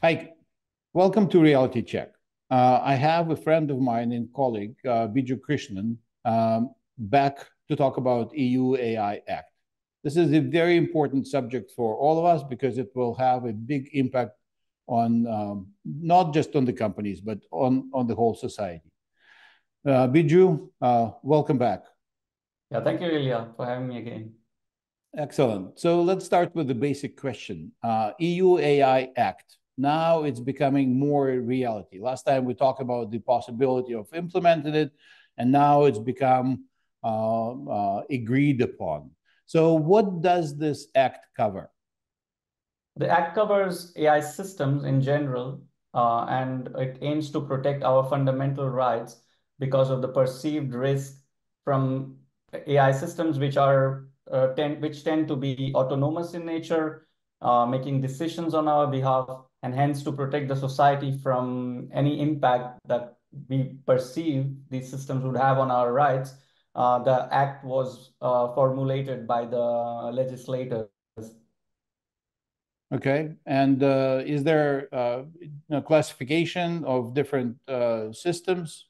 Hi, welcome to Reality Check. Uh, I have a friend of mine and colleague, uh, Biju Krishnan, um, back to talk about EU AI Act. This is a very important subject for all of us because it will have a big impact on um, not just on the companies, but on, on the whole society. Uh, Biju, uh, welcome back. Yeah, thank you, Ilya, for having me again. Excellent. So let's start with the basic question. Uh, EU AI Act. Now it's becoming more reality. Last time we talked about the possibility of implementing it, and now it's become uh, uh, agreed upon. So what does this act cover? The act covers AI systems in general, uh, and it aims to protect our fundamental rights because of the perceived risk from AI systems which are uh, tend, which tend to be autonomous in nature, uh, making decisions on our behalf, and hence to protect the society from any impact that we perceive these systems would have on our rights. Uh, the act was uh, formulated by the legislators. Okay, and uh, is there uh, a classification of different systems?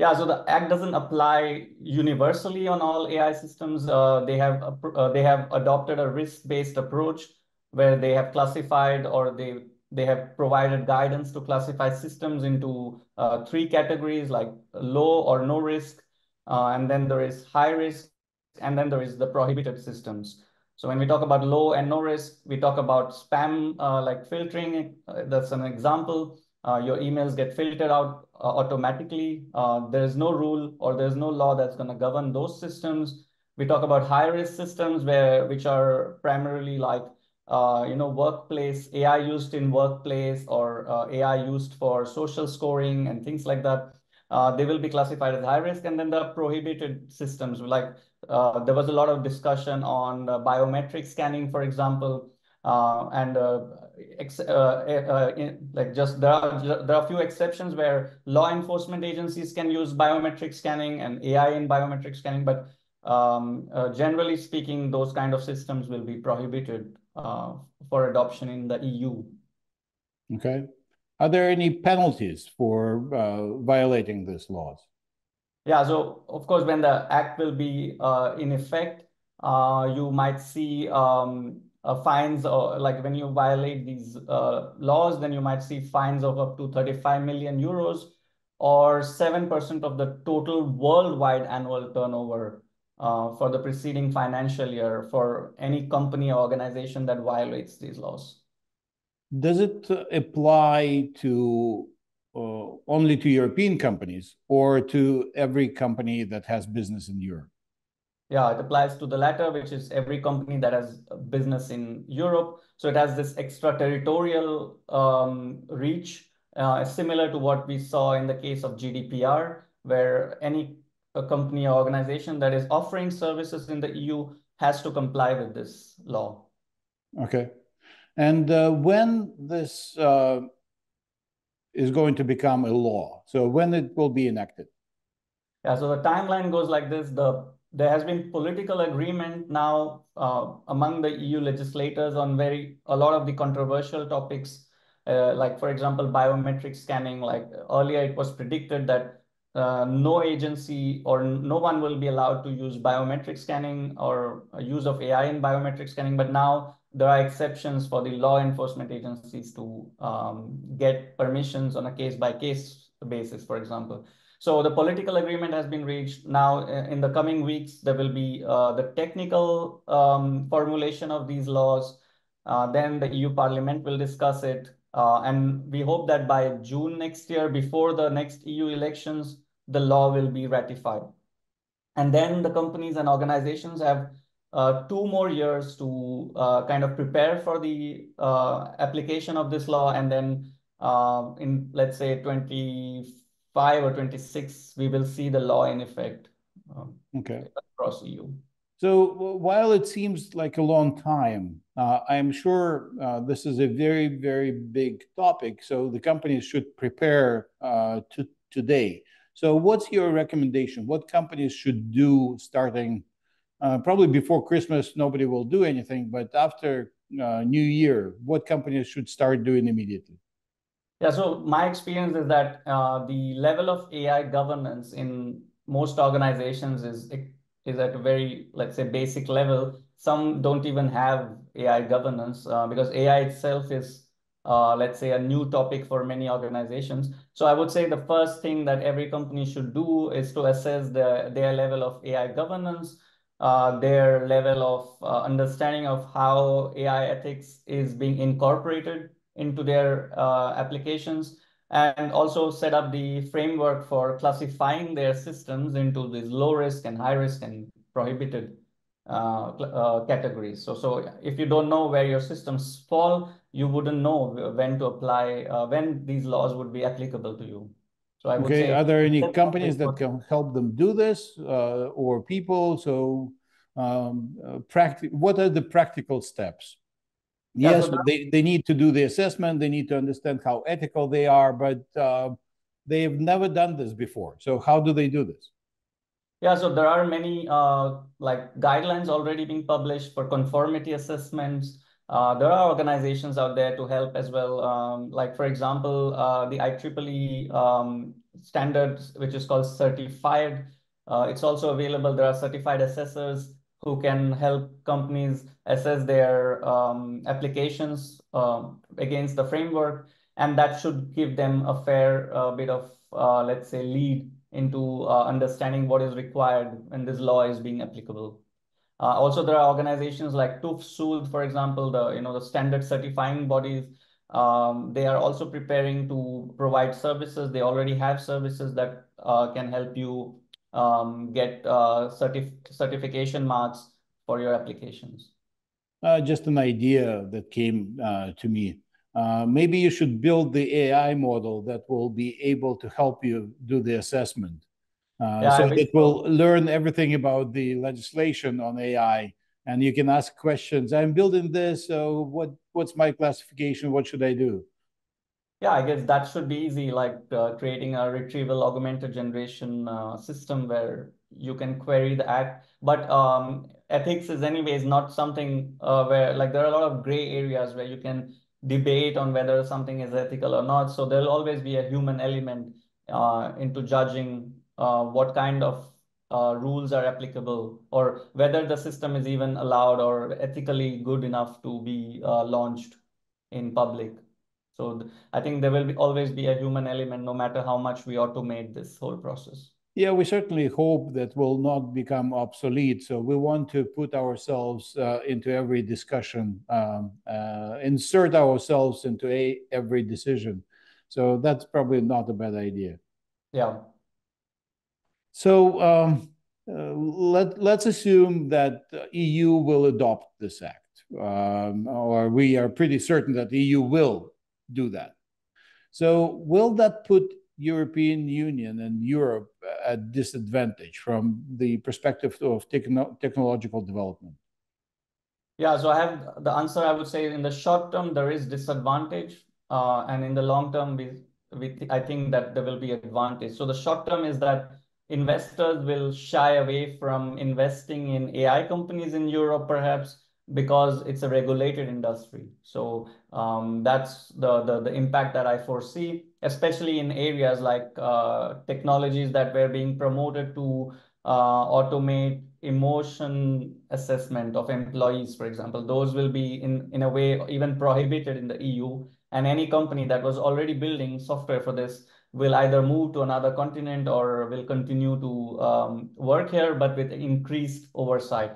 Yeah, so the act doesn't apply universally on all AI systems. Uh, they have uh, they have adopted a risk-based approach where they have classified or they they have provided guidance to classify systems into uh, three categories like low or no risk, uh, and then there is high risk, and then there is the prohibited systems. So when we talk about low and no risk, we talk about spam uh, like filtering. Uh, that's an example. your emails get filtered out uh, automatically. Uh, there is no rule or there's no law that's going to govern those systems. We talk about high risk systems where which are primarily like uh, you know workplace AI used in workplace or uh, AI used for social scoring and things like that. Uh, they will be classified as high risk, and then the prohibited systems like uh, there was a lot of discussion on biometric scanning, for example, and uh, uh, in, like just there are there are a few exceptions where law enforcement agencies can use biometric scanning and AI in biometric scanning, but um, uh, generally speaking, those kind of systems will be prohibited uh, for adoption in the EU. Okay. Are there any penalties for uh, violating these laws? Yeah, so of course, when the act will be uh, in effect, you might see um, uh, fines or like when you violate these uh, laws, then you might see fines of up to 35 million euros or 7% of the total worldwide annual turnover uh, for the preceding financial year for any company or organization that violates these laws. Does it apply to uh, only to European companies or to every company that has business in Europe? Yeah, it applies to the latter, which is every company that has business in Europe. So it has this extraterritorial um, reach, uh, similar to what we saw in the case of GDPR, where any a company or organization that is offering services in the EU has to comply with this law. Okay. And uh, when this uh, is going to become a law, so when it will be enacted? Yeah, so the timeline goes like this. The there has been political agreement now uh, among the EU legislators on very a lot of the controversial topics, uh, like for example biometric scanning. Like earlier, it was predicted that uh, no agency or no one will be allowed to use biometric scanning or use of AI in biometric scanning. But now there are exceptions for the law enforcement agencies to um, get permissions on a case by case basis, for example. So the political agreement has been reached. Now, uh, in the coming weeks, there will be uh, the technical um, formulation of these laws. Uh, then the EU Parliament will discuss it. Uh, and we hope that by June next year, before the next EU elections, the law will be ratified. And then the companies and organizations have uh, two more years to uh, kind of prepare for the application of this law. And then in, let's say, 25 or 26, we will see the law in effect um, okay. across EU. So while it seems like a long time, uh, I'm sure uh, this is a very, very big topic. So the companies should prepare uh, to today. So what's your recommendation? What companies should do starting uh, probably before Christmas? Nobody will do anything, but after uh, new year, what companies should start doing immediately? Yeah, so my experience is that uh, the level of AI governance in most organizations is is at a very, let's say, basic level. Some don't even have AI governance uh, because AI itself is, uh, let's say, a new topic for many organizations. So I would say the first thing that every company should do is to assess the, their level of AI governance, uh, their level of uh, understanding of how AI ethics is being incorporated into their uh, applications and also set up the framework for classifying their systems into these low risk and high risk and prohibited uh, uh, categories. So, so if you don't know where your systems fall, you wouldn't know when to apply, uh, when these laws would be applicable to you. So I would okay. say, are there any companies that can help them do this, uh, or people? So, um, uh, practic- what are the practical steps? Yes, they, they need to do the assessment. They need to understand how ethical they are, but uh, they've never done this before. So how do they do this? Yeah, so there are many uh, like guidelines already being published for conformity assessments. Uh, there are organizations out there to help as well. Um, like for example, uh, the IEEE um, standards, which is called CertifAIEd. Uh, it's also available. There are certified assessors who can help companies assess their um, applications um, against the framework. And that should give them a fair uh, bit of, uh, let's say, lead into uh, understanding what is required when this law is being applicable. Uh, also, there are organizations like TÜV for example, the you know the standard certifying bodies. Um, they are also preparing to provide services. They already have services that uh, can help you um, get uh, certif certification marks for your applications? Uh, just an idea that came uh, to me. Uh, maybe you should build the AI model that will be able to help you do the assessment. Uh, yeah, so it will learn everything about the legislation on AI, and you can ask questions. I'm building this, so what? What's my classification? What should I do? Yeah, I guess that should be easy, like uh, creating a retrieval augmented generation uh, system where you can query the act. But um, ethics is anyways not something uh, where like there are a lot of gray areas where you can debate on whether something is ethical or not. So there'll always be a human element uh, into judging uh, what kind of uh, rules are applicable or whether the system is even allowed or ethically good enough to be launched in public. So I think there will be always be a human element, no matter how much we automate this whole process. Yeah, we certainly hope that will not become obsolete. So we want to put ourselves uh, into every discussion, um, uh, insert ourselves into a, every decision. So that's probably not a bad idea. Yeah. So um, uh, let let's assume that EU will adopt this act, um, or we are pretty certain that the EU will do that. So will that put European Union and Europe at disadvantage from the perspective of techno technological development? Yeah, so I have the answer. I would say in the short term there is disadvantage, uh, and in the long term we we th I think that there will be advantage. So the short term is that investors will shy away from investing in AI companies in Europe, perhaps because it's a regulated industry. So um, that's the, the, impact that I foresee, especially in areas like uh, technologies that were being promoted to uh, automate emotion assessment of employees, for example. Those will be in, in a way even prohibited in the EU. And any company that was already building software for this will either move to another continent or will continue to um, work here, but with increased oversight.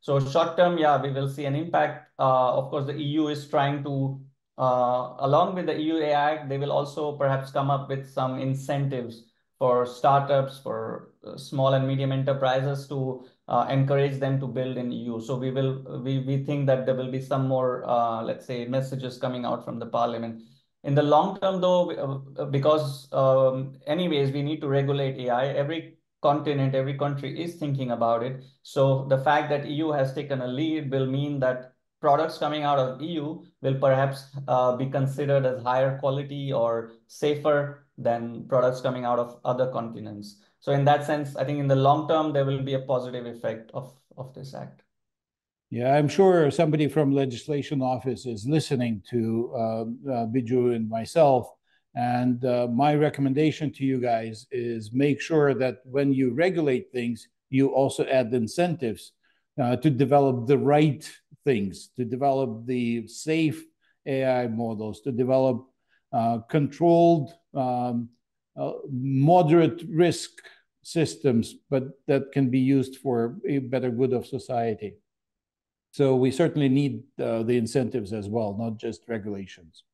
So short term, yeah, we will see an impact. Uh, of course, the EU is trying to, uh, along with the EU AI Act, they will also perhaps come up with some incentives for startups, for uh, small and medium enterprises to encourage them to build in EU. So we will, we, we think that there will be some more, let's say, messages coming out from the parliament. In the long term, though, because um, anyways, we need to regulate AI. Every continent, every country is thinking about it. So the fact that EU has taken a lead will mean that products coming out of EU will perhaps uh, be considered as higher quality or safer than products coming out of other continents. So in that sense, I think in the long term, there will be a positive effect of, of this act. Yeah, I'm sure somebody from legislation office is listening to uh, uh, Biju and myself. And uh, my recommendation to you guys is make sure that when you regulate things, you also add incentives uh, to develop the right things, to develop the safe AI models, to develop uh, controlled, um, uh, moderate risk systems, but that can be used for a better good of society. So we certainly need uh, the incentives as well, not just regulations.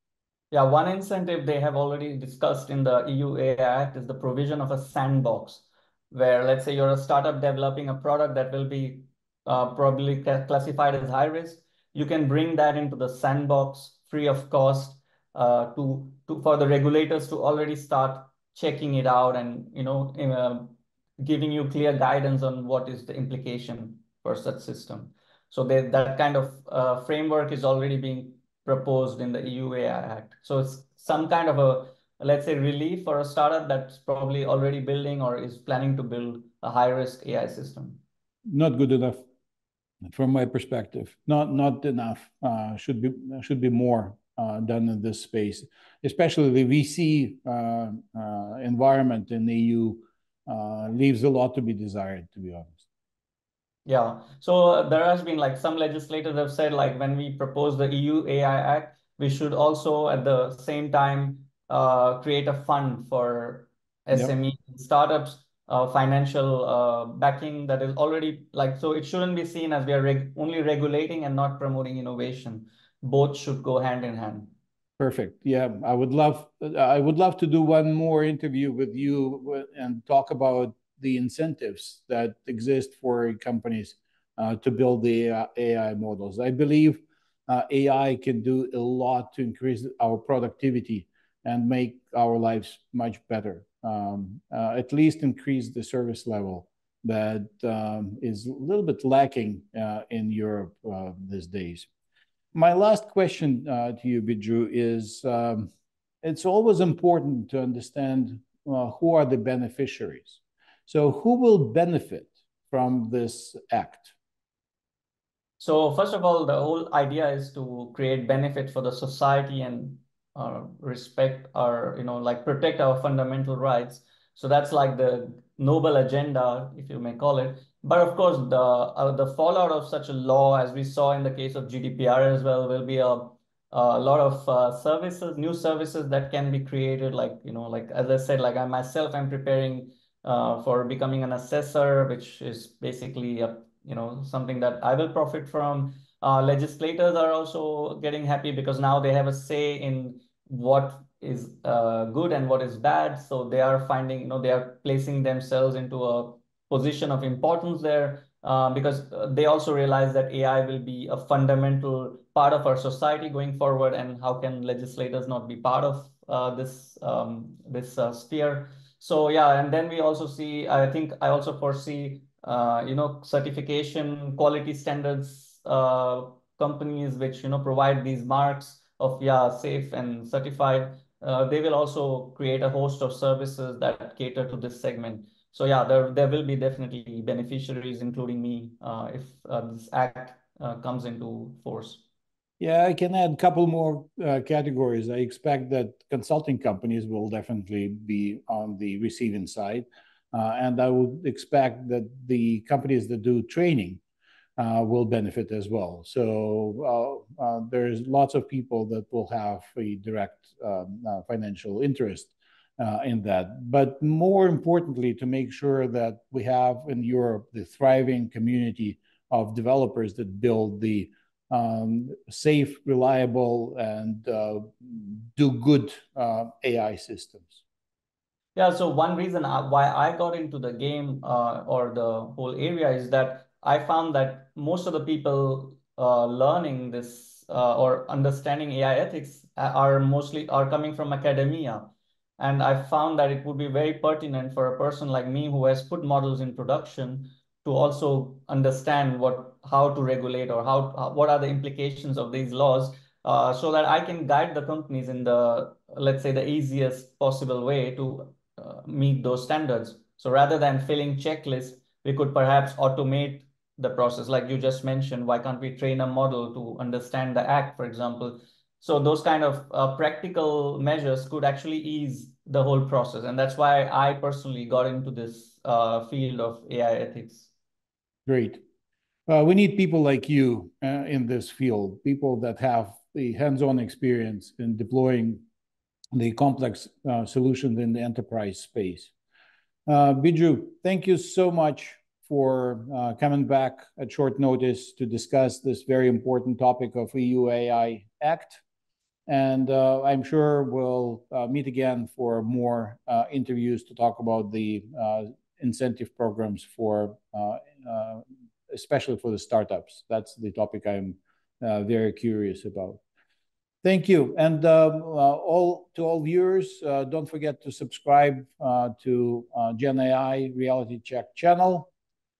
Yeah, one incentive they have already discussed in the EU AI Act is the provision of a sandbox, where let's say you're a startup developing a product that will be uh, probably classified as high risk. You can bring that into the sandbox free of cost uh, to, to for the regulators to already start checking it out and you know uh, giving you clear guidance on what is the implication for such system. So they, that kind of uh, framework is already being proposed in the EU AI Act. So it's some kind of a, let's say, relief for a startup that's probably already building or is planning to build a high risk AI system. Not good enough from my perspective. Not not enough. Uh, should be should be more uh, done in this space, especially the VC uh, uh, environment in the EU uh, leaves a lot to be desired, to be honest. Yeah. So uh, there has been like some legislators have said like when we propose the EU AI Act, we should also at the same time uh, create a fund for SME yep. startups, uh, financial uh, backing that is already like so it shouldn't be seen as we are reg only regulating and not promoting innovation. Both should go hand in hand. Perfect. Yeah, I would love I would love to do one more interview with you and talk about the incentives that exist for companies uh, to build the AI models. I believe uh, AI can do a lot to increase our productivity and make our lives much better. Um, uh, at least increase the service level that um, is a little bit lacking uh, in Europe uh, these days. My last question uh, to you, Biju, is um, it's always important to understand who are the beneficiaries so who will benefit from this act? So first of all, the whole idea is to create benefit for the society and uh, respect our, you know, like protect our fundamental rights. So that's like the noble agenda, if you may call it. But of course, the uh, the fallout of such a law, as we saw in the case of GDPR as well, will be a, a lot of uh, services, new services that can be created. Like you know, like as I said, like I myself, I'm preparing uh, for becoming an assessor, which is basically a, you know something that I will profit from. Uh, legislators are also getting happy because now they have a say in what is uh, good and what is bad. So they are finding, you know, they are placing themselves into a position of importance there uh, because uh, they also realize that AI will be a fundamental part of our society going forward. And how can legislators not be part of uh, this um, this sphere? So yeah, and then we also see, I think I also foresee, uh, you know, certification quality standards uh, companies which, you know, provide these marks of, yeah, safe and certified. Uh, they will also create a host of services that cater to this segment. So yeah, there, there will be definitely beneficiaries, including me, uh, if uh, this act uh, comes into force. Yeah, I can add a couple more uh, categories. I expect that consulting companies will definitely be on the receiving side. Uh, and I would expect that the companies that do training uh, will benefit as well. So uh, uh, there's lots of people that will have a direct um, uh, financial interest in that. But more importantly, to make sure that we have in Europe the thriving community of developers that build the um, safe, reliable, and uh, do good uh, AI systems. Yeah, so one reason why I got into the game uh, or the whole area is that I found that most of the people uh, learning this uh, or understanding AI ethics are mostly are coming from academia. And I found that it would be very pertinent for a person like me who has put models in production to also understand what how to regulate or how what are the implications of these laws uh, so that I can guide the companies in the let's say the easiest possible way to uh, meet those standards. So rather than filling checklists, we could perhaps automate the process. Like you just mentioned, why can't we train a model to understand the act, for example? So those kind of uh, practical measures could actually ease the whole process. And that's why I personally got into this uh, field of AI ethics. Great. Uh, we need people like you uh, in this field, people that have the hands-on experience in deploying the complex uh, solutions in the enterprise space. Uh, Biju, thank you so much for uh, coming back at short notice to discuss this very important topic of EU AI Act. And uh, I'm sure we'll uh, meet again for more uh, interviews to talk about the uh, incentive programs for, especially for the startups. That's the topic I'm very curious about. Thank you. And um, all to all viewers, don't forget to subscribe to Gen AI Reality Check channel.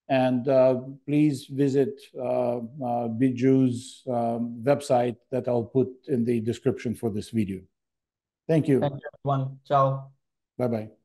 And uh, please visit uh, uh, Biju's um, website that I'll put in the description for this video. Thank you. Thank you, everyone. Ciao. Bye-bye.